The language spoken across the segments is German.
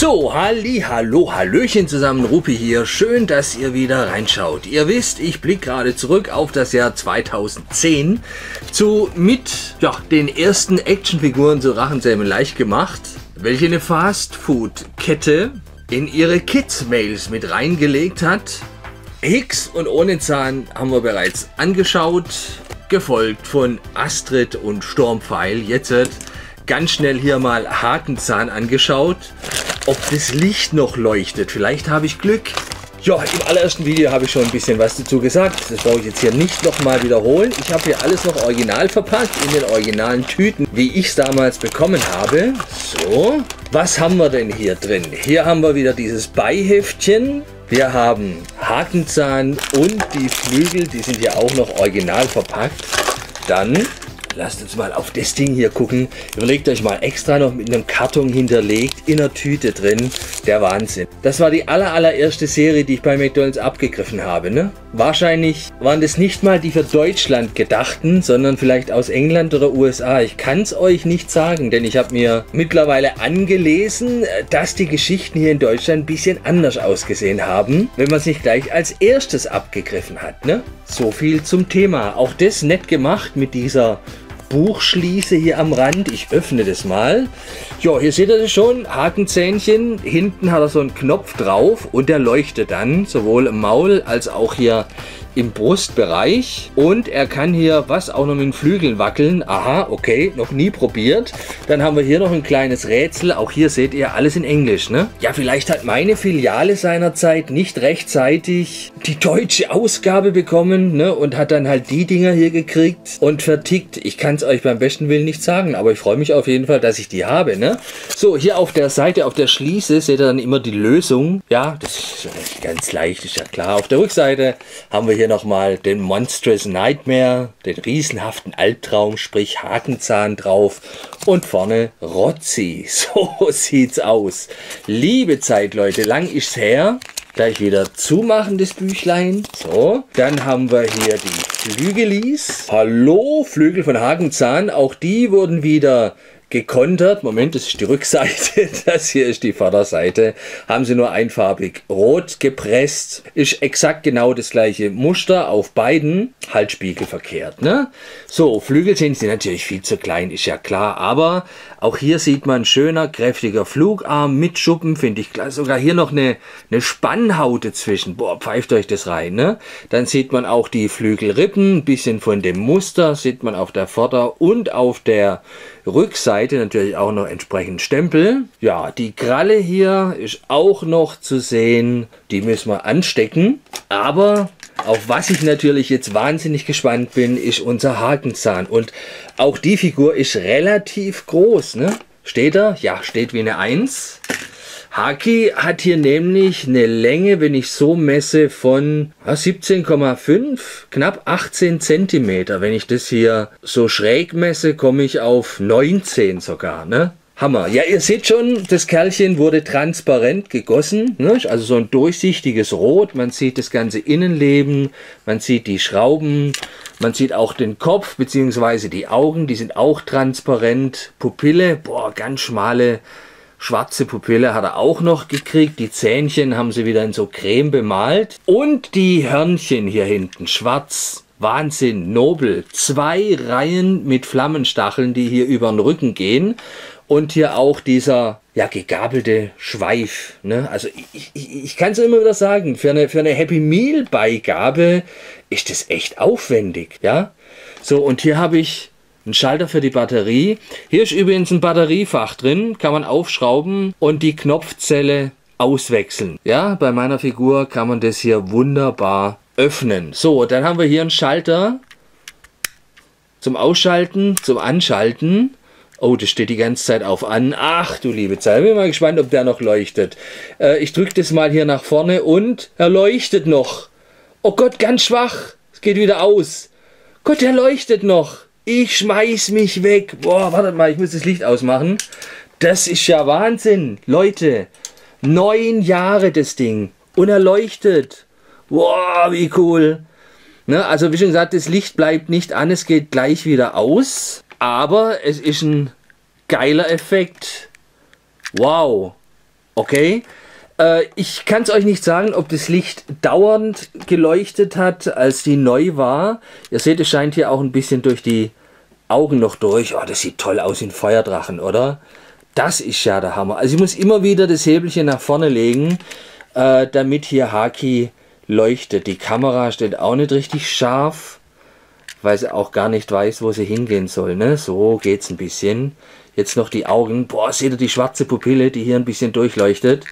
So, halli, hallo, hallöchen zusammen, Rupi hier. Schön, dass ihr wieder reinschaut. Ihr wisst, ich blicke gerade zurück auf das Jahr 2010 zu mit ja, den ersten Actionfiguren zu Rachenzähmen leicht gemacht, welche eine Fast-Food-Kette in ihre Kids-Mails mit reingelegt hat. Hicks und ohne Zahn haben wir bereits angeschaut, gefolgt von Astrid und Sturmpfeil. Jetzt ganz schnell hier mal Hakenzahn angeschaut ob das Licht noch leuchtet. Vielleicht habe ich Glück. Ja, im allerersten Video habe ich schon ein bisschen was dazu gesagt. Das brauche ich jetzt hier nicht nochmal wiederholen. Ich habe hier alles noch original verpackt, in den originalen Tüten, wie ich es damals bekommen habe. So, was haben wir denn hier drin? Hier haben wir wieder dieses Beiheftchen. Wir haben Hakenzahn und die Flügel, die sind ja auch noch original verpackt. Dann lasst uns mal auf das Ding hier gucken. Überlegt euch mal extra noch mit einem Karton hinterlegt, in der Tüte drin. Der Wahnsinn. Das war die aller, allererste Serie, die ich bei McDonalds abgegriffen habe. Ne? Wahrscheinlich waren das nicht mal die für Deutschland gedachten, sondern vielleicht aus England oder USA. Ich kann es euch nicht sagen, denn ich habe mir mittlerweile angelesen, dass die Geschichten hier in Deutschland ein bisschen anders ausgesehen haben, wenn man es nicht gleich als erstes abgegriffen hat. Ne? So viel zum Thema. Auch das nett gemacht mit dieser Buchschließe hier am Rand. Ich öffne das mal. Ja, hier seht ihr das schon. Hakenzähnchen. Hinten hat er so einen Knopf drauf und der leuchtet dann sowohl im Maul als auch hier im Brustbereich und er kann hier was auch noch mit den Flügeln wackeln. Aha, okay, noch nie probiert. Dann haben wir hier noch ein kleines Rätsel. Auch hier seht ihr alles in Englisch, ne? Ja, vielleicht hat meine Filiale seinerzeit nicht rechtzeitig die deutsche Ausgabe bekommen, ne? Und hat dann halt die Dinger hier gekriegt und vertickt. Ich kann es euch beim besten Willen nicht sagen, aber ich freue mich auf jeden Fall, dass ich die habe, ne? So, hier auf der Seite, auf der Schließe, seht ihr dann immer die Lösung. Ja, das ist ganz leicht, ist ja klar. Auf der Rückseite haben wir hier nochmal den Monstrous Nightmare, den riesenhaften Albtraum, sprich Hakenzahn drauf und vorne Rotzi. So sieht's aus. Liebe Zeit, Leute, lang ist's her. Gleich wieder zumachen, das Büchlein. So, dann haben wir hier die Flügelis. Hallo, Flügel von Hakenzahn. Auch die wurden wieder gekontert. Moment, das ist die Rückseite, das hier ist die Vorderseite. Haben sie nur einfarbig rot gepresst. Ist exakt genau das gleiche Muster auf beiden. Halt spiegelverkehrt. Ne? So, Flügelchen sind natürlich viel zu klein, ist ja klar. Aber auch hier sieht man schöner, kräftiger Flugarm mit Schuppen, finde ich klar. Sogar hier noch eine, eine Spannhaut dazwischen. Boah, pfeift euch das rein. Ne? Dann sieht man auch die Flügelrippen, ein bisschen von dem Muster sieht man auf der Vorder- und auf der Rückseite natürlich auch noch entsprechend Stempel. Ja, die Kralle hier ist auch noch zu sehen. Die müssen wir anstecken. Aber auf was ich natürlich jetzt wahnsinnig gespannt bin, ist unser Hakenzahn. Und auch die Figur ist relativ groß. Ne? Steht er? Ja, steht wie eine 1. Haki hat hier nämlich eine Länge, wenn ich so messe, von 17,5, knapp 18 cm. Wenn ich das hier so schräg messe, komme ich auf 19 sogar. Ne? Hammer. Ja, ihr seht schon, das Kerlchen wurde transparent gegossen. Ne? Also so ein durchsichtiges Rot. Man sieht das ganze Innenleben, man sieht die Schrauben, man sieht auch den Kopf bzw. die Augen, die sind auch transparent. Pupille, boah, ganz schmale Schwarze Pupille hat er auch noch gekriegt. Die Zähnchen haben sie wieder in so Creme bemalt. Und die Hörnchen hier hinten, schwarz. Wahnsinn, nobel. Zwei Reihen mit Flammenstacheln, die hier über den Rücken gehen. Und hier auch dieser ja, gegabelte Schweif. Ne? Also ich, ich, ich kann es immer wieder sagen, für eine, für eine Happy Meal Beigabe ist das echt aufwendig. Ja? So, und hier habe ich ein Schalter für die Batterie. Hier ist übrigens ein Batteriefach drin, kann man aufschrauben und die Knopfzelle auswechseln. Ja, bei meiner Figur kann man das hier wunderbar öffnen. So, dann haben wir hier einen Schalter zum Ausschalten, zum Anschalten. Oh, das steht die ganze Zeit auf an. Ach du liebe Zeit, bin mal gespannt, ob der noch leuchtet. Äh, ich drücke das mal hier nach vorne und er leuchtet noch. Oh Gott, ganz schwach. Es geht wieder aus. Gott, er leuchtet noch. Ich schmeiß mich weg. Boah, wartet mal, ich muss das Licht ausmachen. Das ist ja Wahnsinn. Leute, neun Jahre das Ding. Und er leuchtet. Boah, wie cool. Ne, also wie schon gesagt, das Licht bleibt nicht an, es geht gleich wieder aus. Aber es ist ein geiler Effekt. Wow. Okay. Äh, ich kann es euch nicht sagen, ob das Licht dauernd geleuchtet hat, als die neu war. Ihr seht, es scheint hier auch ein bisschen durch die Augen noch durch. Oh, das sieht toll aus ein Feuerdrachen, oder? Das ist ja der Hammer. Also ich muss immer wieder das Hebelchen nach vorne legen, äh, damit hier Haki leuchtet. Die Kamera steht auch nicht richtig scharf, weil sie auch gar nicht weiß, wo sie hingehen soll. Ne? So es ein bisschen. Jetzt noch die Augen. Boah, seht ihr die schwarze Pupille, die hier ein bisschen durchleuchtet?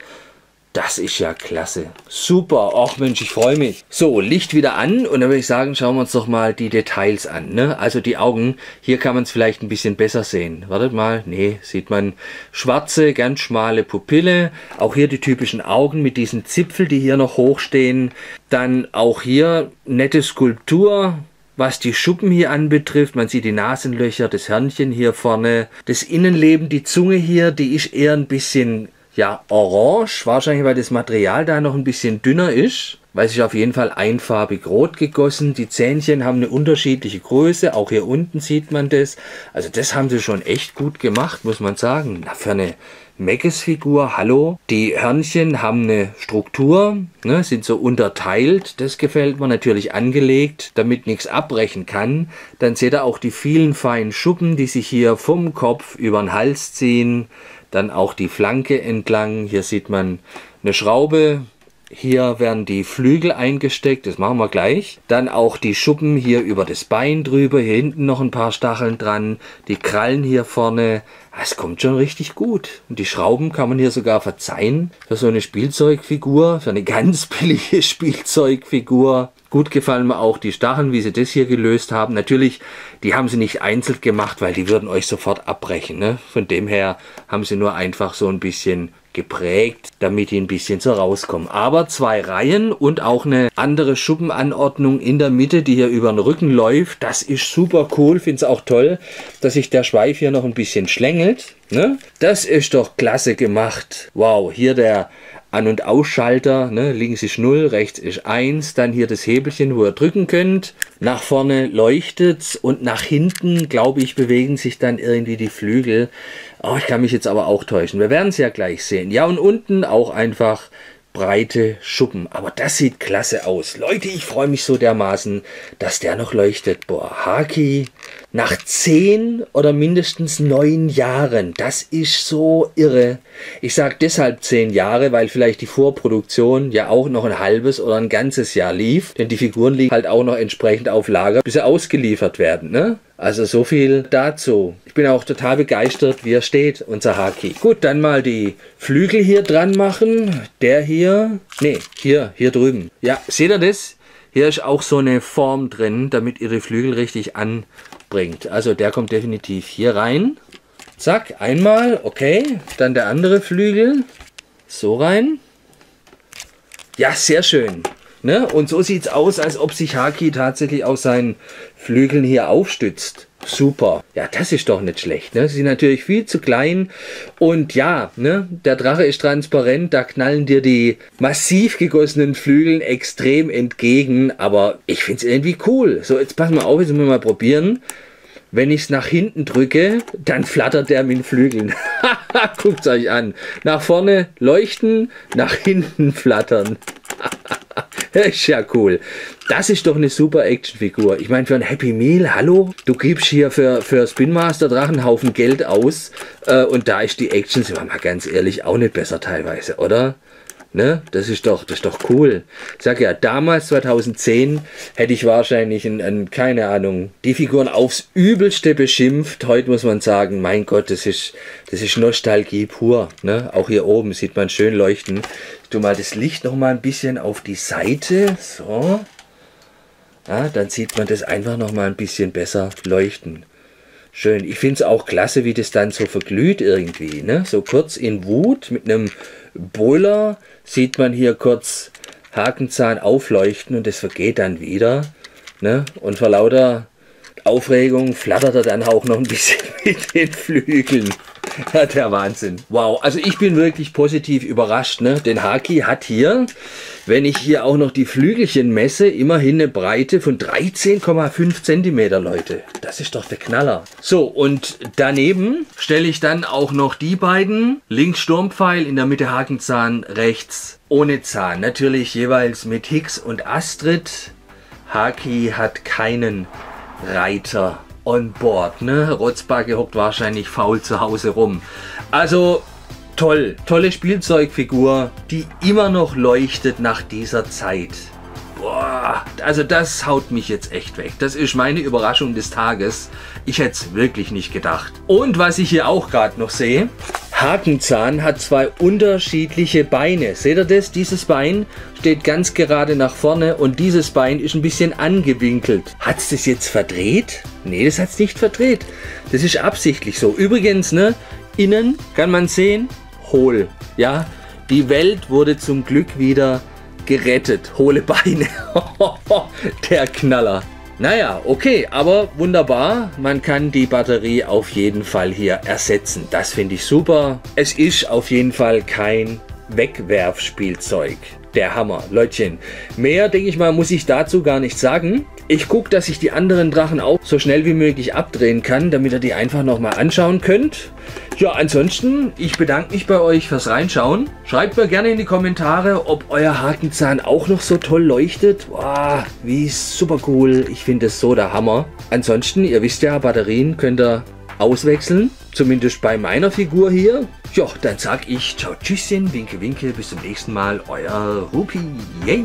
Das ist ja klasse. Super. Ach Mensch, ich freue mich. So, Licht wieder an und dann würde ich sagen, schauen wir uns doch mal die Details an. Ne? Also die Augen, hier kann man es vielleicht ein bisschen besser sehen. Wartet mal. Nee, sieht man schwarze, ganz schmale Pupille. Auch hier die typischen Augen mit diesen Zipfel, die hier noch hochstehen. Dann auch hier nette Skulptur. Was die Schuppen hier anbetrifft, man sieht die Nasenlöcher, das Hörnchen hier vorne, das Innenleben, die Zunge hier, die ist eher ein bisschen ja, orange, wahrscheinlich weil das Material da noch ein bisschen dünner ist. Weil sich auf jeden Fall einfarbig rot gegossen. Die Zähnchen haben eine unterschiedliche Größe. Auch hier unten sieht man das. Also das haben sie schon echt gut gemacht, muss man sagen. Na, für eine Megas-Figur, hallo. Die Hörnchen haben eine Struktur, ne, sind so unterteilt. Das gefällt mir natürlich angelegt, damit nichts abbrechen kann. Dann seht ihr auch die vielen feinen Schuppen, die sich hier vom Kopf über den Hals ziehen. Dann auch die Flanke entlang. Hier sieht man eine Schraube. Hier werden die Flügel eingesteckt, das machen wir gleich. Dann auch die Schuppen hier über das Bein drüber, hier hinten noch ein paar Stacheln dran. Die Krallen hier vorne, es kommt schon richtig gut. Und die Schrauben kann man hier sogar verzeihen für so eine Spielzeugfigur, für eine ganz billige Spielzeugfigur. Gut gefallen mir auch die Stacheln, wie sie das hier gelöst haben. Natürlich, die haben sie nicht einzeln gemacht, weil die würden euch sofort abbrechen. Ne? Von dem her haben sie nur einfach so ein bisschen geprägt, damit die ein bisschen so rauskommen. Aber zwei Reihen und auch eine andere Schuppenanordnung in der Mitte, die hier über den Rücken läuft. Das ist super cool. Finde es auch toll, dass sich der Schweif hier noch ein bisschen schlängelt. Ne? Das ist doch klasse gemacht. Wow, hier der an- und Ausschalter, ne? links ist 0, rechts ist 1, dann hier das Hebelchen, wo ihr drücken könnt. Nach vorne leuchtet und nach hinten, glaube ich, bewegen sich dann irgendwie die Flügel. Oh, ich kann mich jetzt aber auch täuschen. Wir werden es ja gleich sehen. Ja, und unten auch einfach breite Schuppen. Aber das sieht klasse aus. Leute, ich freue mich so dermaßen, dass der noch leuchtet. Boah, Haki nach zehn oder mindestens neun Jahren. Das ist so irre. Ich sage deshalb zehn Jahre, weil vielleicht die Vorproduktion ja auch noch ein halbes oder ein ganzes Jahr lief. Denn die Figuren liegen halt auch noch entsprechend auf Lager, bis sie ausgeliefert werden. Ne? Also so viel dazu. Ich bin auch total begeistert, wie er steht, unser Haki. Gut, dann mal die Flügel hier dran machen. Der hier, nee, hier, hier drüben. Ja, seht ihr das? Hier ist auch so eine Form drin, damit ihr die Flügel richtig anbringt. Also der kommt definitiv hier rein. Zack, einmal, okay. Dann der andere Flügel. So rein. Ja, sehr schön. Ne? Und so sieht es aus, als ob sich Haki tatsächlich aus seinen Flügeln hier aufstützt. Super. Ja, das ist doch nicht schlecht. Ne? Sie sind natürlich viel zu klein. Und ja, ne, der Drache ist transparent. Da knallen dir die massiv gegossenen Flügeln extrem entgegen. Aber ich finde es irgendwie cool. So, jetzt passen wir auf, jetzt müssen wir mal probieren. Wenn ich es nach hinten drücke, dann flattert der mit den Flügeln. Guckt euch an. Nach vorne leuchten, nach hinten flattern. ist ja cool. Das ist doch eine super Actionfigur. Ich meine, für ein Happy Meal, hallo? Du gibst hier für, für Spin Master Drachen Haufen Geld aus äh, und da ist die Action, sind wir mal ganz ehrlich, auch nicht besser teilweise, oder? Ne? Das ist doch, das ist doch cool. Ich sag ja, damals, 2010, hätte ich wahrscheinlich, ein, ein, keine Ahnung, die Figuren aufs Übelste beschimpft. Heute muss man sagen, mein Gott, das ist, das ist Nostalgie pur. Ne? Auch hier oben sieht man schön leuchten. Ich tue mal das Licht noch mal ein bisschen auf die Seite. So. Ja, dann sieht man das einfach noch mal ein bisschen besser leuchten. Schön. Ich finde es auch klasse, wie das dann so verglüht irgendwie. Ne? So kurz in Wut mit einem Boiler sieht man hier kurz Hakenzahn aufleuchten und das vergeht dann wieder. Ne? Und vor lauter Aufregung flattert er dann auch noch ein bisschen mit den Flügeln. Der Wahnsinn. Wow, also ich bin wirklich positiv überrascht. Ne? Denn Haki hat hier, wenn ich hier auch noch die Flügelchen messe, immerhin eine Breite von 13,5 Zentimeter, Leute. Das ist doch der Knaller. So, und daneben stelle ich dann auch noch die beiden. Links Sturmpfeil, in der Mitte Hakenzahn, rechts ohne Zahn. Natürlich jeweils mit Hicks und Astrid. Haki hat keinen Reiter on board. Ne? Rotzbacke hockt wahrscheinlich faul zu Hause rum. Also toll, tolle Spielzeugfigur, die immer noch leuchtet nach dieser Zeit. Boah, also das haut mich jetzt echt weg. Das ist meine Überraschung des Tages. Ich hätte es wirklich nicht gedacht. Und was ich hier auch gerade noch sehe, Hakenzahn hat zwei unterschiedliche Beine. Seht ihr das? Dieses Bein steht ganz gerade nach vorne und dieses Bein ist ein bisschen angewinkelt. Hat es das jetzt verdreht? Nee, das hat es nicht verdreht. Das ist absichtlich so. Übrigens, ne, innen kann man sehen, hohl. Ja, die Welt wurde zum Glück wieder gerettet. Hohle Beine. Der Knaller. Naja, okay, aber wunderbar. Man kann die Batterie auf jeden Fall hier ersetzen. Das finde ich super. Es ist auf jeden Fall kein Wegwerfspielzeug. Der Hammer, Leutchen. Mehr, denke ich mal, muss ich dazu gar nicht sagen. Ich gucke, dass ich die anderen Drachen auch so schnell wie möglich abdrehen kann, damit ihr die einfach nochmal anschauen könnt. Ja, ansonsten, ich bedanke mich bei euch fürs Reinschauen. Schreibt mir gerne in die Kommentare, ob euer Hakenzahn auch noch so toll leuchtet. Wow, wie super cool. Ich finde es so der Hammer. Ansonsten, ihr wisst ja, Batterien könnt ihr auswechseln. Zumindest bei meiner Figur hier. Ja, dann sag ich ciao, tschüsschen, winke, winke, bis zum nächsten Mal. Euer Rupi. Yay!